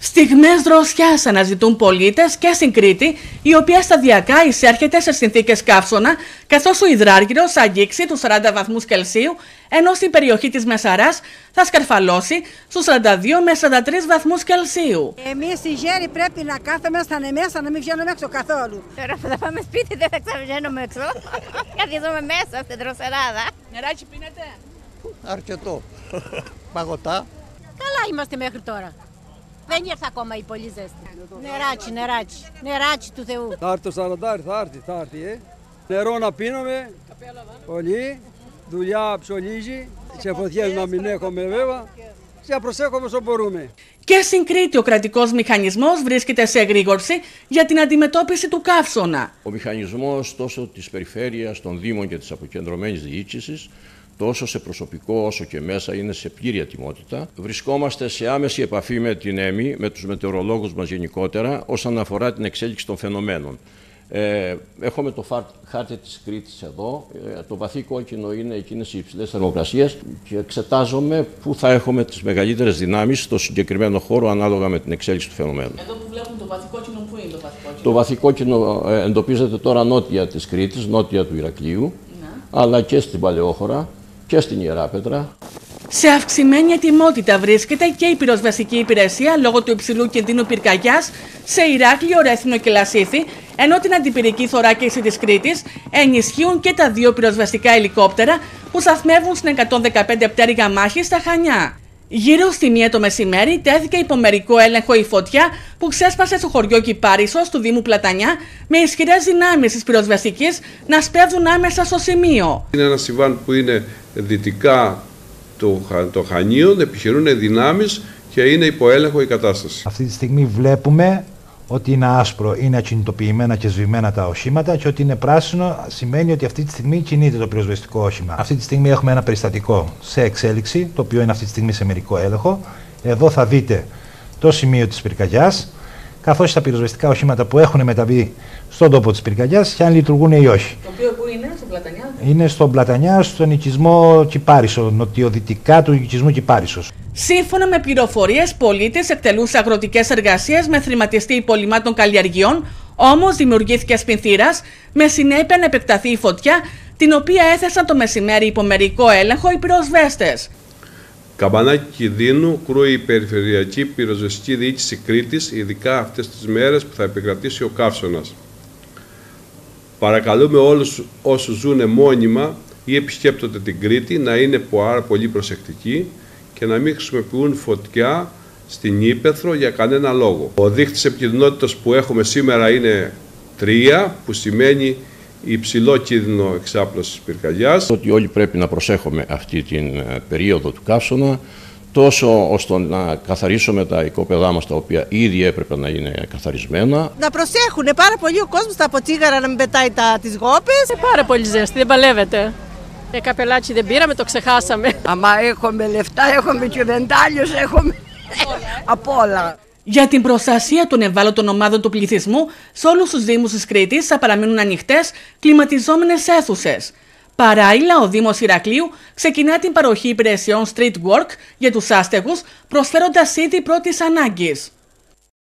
Στιγμές δροσιάς αναζητούν πολίτες και στην Κρήτη, η οποία σταδιακά εισέρχεται σε συνθήκες καύσωνα, καθώς ο υδράργυρος θα αγγίξει τους 40 βαθμούς Κελσίου, ενώ στην περιοχή της Μεσαράς θα σκαρφαλώσει στους 42 με 43 βαθμούς Κελσίου. Εμείς οι γέροι πρέπει να κάθομαι στα μέσα, να μην βγαίνουμε έξω καθόλου. Τώρα που θα πάμε σπίτι δεν θα ξαναβγαίνουμε έξω. Καθίζομαι μέσα στην τροσεράδα. Νεράκι πίνετε. Αρκετό. Παγωτά. Καλά είμαστε μέχρι τώρα. Δεν ήρθε ακόμα η πολύ ζέστη. Νεράτσι, νεράτσι. Νεράτσι του Θεού. Θα έρθει το σαραντάρι, θα έρθει, θα έρθει, ε. Νερό να πίνουμε, πολύ, δουλειά ψωλίζει, σε φωτιές να μην έχουμε βέβαια, και να προσέχουμε όσο μπορούμε. Και στην Κρήτη ο κρατικός μηχανισμός βρίσκεται σε εγρήγορση για την αντιμετώπιση του καύσωνα. Ο μηχανισμός τόσο της περιφέρειας, των Δήμων και της αποκεντρωμένης διοίκησης τόσο σε προσωπικό όσο και μέσα είναι σε πλήρη ατιμότητα. Βρισκόμαστε σε άμεση επαφή με την ΕΜΗ, με τους μετεωρολόγους μας γενικότερα, όσον αφορά την εξέλιξη των φαινομένων. Ε, έχουμε το χάρτη της Κρήτης εδώ. Ε, το βαθύ κόκκινο είναι εκείνες οι υψηλές θερμοκρασίες και εξετάζομαι πού θα έχουμε τις μεγαλύτερες δυνάμεις στο συγκεκριμένο χώρο ανάλογα με την εξέλιξη του φαινομένου. Εδώ που βλέπουμε το βαθύ κόκκινο, πού είναι το βαθύ κόκκινο; Το βαθύ κόκκινο ε, εντοπίζεται τώρα νότια της Κρήτης, νότια του Ηρακλείου, ναι. αλλά και στην Παλαιόχώρα και στην Ιεράπετρα. Σε αυξημένη ετοιμότητα βρίσκεται και η πυροσβεστική υπηρεσία λόγω του υψηλού κινδύνου πυρκαγιάς σε Ηράκλειο, Ρέθινο και Λασίθι, ενώ την αντιπυρική θωράκιση της Κρήτης ενισχύουν και τα δύο πυροσβεστικά ελικόπτερα που σταθμεύουν στην 115 πτέρυγα μάχη στα Χανιά. Γύρω στη μία το μεσημέρι τέθηκε υπομερικό έλεγχο η φωτιά που ξέσπασε στο χωριό Κυπάρισος του Δήμου Πλατανιά με ισχυρές δυνάμεις της πυροσβεστικής να σπέβδουν άμεσα στο σημείο. Είναι ένα συμβάν που είναι δυτικά των Χανίων, επιχειρούν δυνάμεις και είναι υπό έλεγχο η κατάσταση. Αυτή τη στιγμή βλέπουμε ότι είναι άσπρο, είναι ακινητοποιημένα και σβημένα τα οχήματα και ότι είναι πράσινο σημαίνει ότι αυτή τη στιγμή κινείται το πυροσβεστικό όχημα. Αυτή τη στιγμή έχουμε ένα περιστατικό σε εξέλιξη, το οποίο είναι αυτή τη στιγμή σε μερικό έλεγχο. Εδώ θα δείτε το σημείο της πυρκαγιάς, καθώς τα πυροσβεστικά οχήματα που έχουν μεταβεί στον τόπο της πυρκαγιάς και αν λειτουργούν ή όχι. Το οποίο που είναι, στον Πλατανιά; Είναι στον Πλατανιά, στον οικισμό Κυπάρισος, νοτιοδυτικά του οικισμού Κυπάρισος. Σύμφωνα με πληροφορίες, πολίτες εκτελούν αγροτικές εργασίες με θρηματιστή υπολοιμάτων καλλιεργειών, όμως δημιουργήθηκε σπινθήρας με συνέπεια να επεκταθεί η φωτιά, την οποία έθεσαν το μεσημέρι υπό μερικό έλεγχο οι πυροσβέστες. Καμπανάκι κινδύνου κρούει η Περιφερειακή Πυροσβεστική Διοίκηση Κρήτης, ειδικά αυτές τις μέρες που θα επικρατήσει ο καύσωνας. Παρακαλούμε όλους όσους ζουν μόνιμα ή επισκέπτονται την Κρήτη να είναι πάρα πολύ προσεκτικοί και να μην χρησιμοποιούν φωτιά στην Ήπεθρο για κανένα λόγο. Ο δείχτης επικινδυνότητας που έχουμε σήμερα είναι 3, που σημαίνει υψηλό κίνδυνο εξάπλωσης πυρκαγιάς. Ότι όλοι πρέπει να προσέχουμε αυτή την ε, περίοδο του καύσωνα, τόσο ώστε να καθαρίσουμε τα οικόπεδά μας τα οποία ήδη έπρεπε να είναι καθαρισμένα. Να προσέχουν πάρα πολύ ο κόσμος τα αποτσίγαρα να μην πετάει τα, τις γόπες. Είναι πάρα πολύ ζέστη, δεν παλεύεται. Ε, καπελάτσι δεν πήραμε, το ξεχάσαμε. Αμα έχουμε λεφτά, έχουμε και βεντάλιος, έχουμε από όλα. Για την προστασία των ευάλωτων ομάδων του πληθυσμού, σε όλους τους Δήμους της Κρήτης θα παραμείνουν ανοιχτές κλιματιζόμενες αίθουσες. Παράλληλα, ο Δήμος Ηρακλείου ξεκινά την παροχή υπηρεσιών street work για τους άστεγους, προσφέροντας ήδη πρώτης ανάγκης.